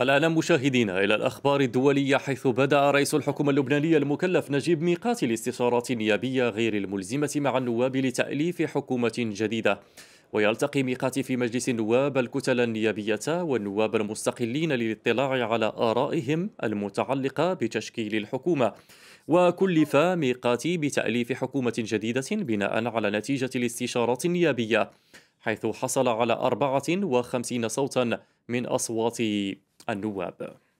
الآن مشاهدينا إلى الأخبار الدولية حيث بدأ رئيس الحكومة اللبنانية المكلف نجيب ميقات الاستشارات النيابية غير الملزمة مع النواب لتأليف حكومة جديدة. ويلتقي ميقاتي في مجلس النواب الكتل النيابية والنواب المستقلين للاطلاع على آرائهم المتعلقة بتشكيل الحكومة. وكلف ميقاتي بتأليف حكومة جديدة بناء على نتيجة الاستشارات النيابية حيث حصل على 54 صوتا من أصوات النواب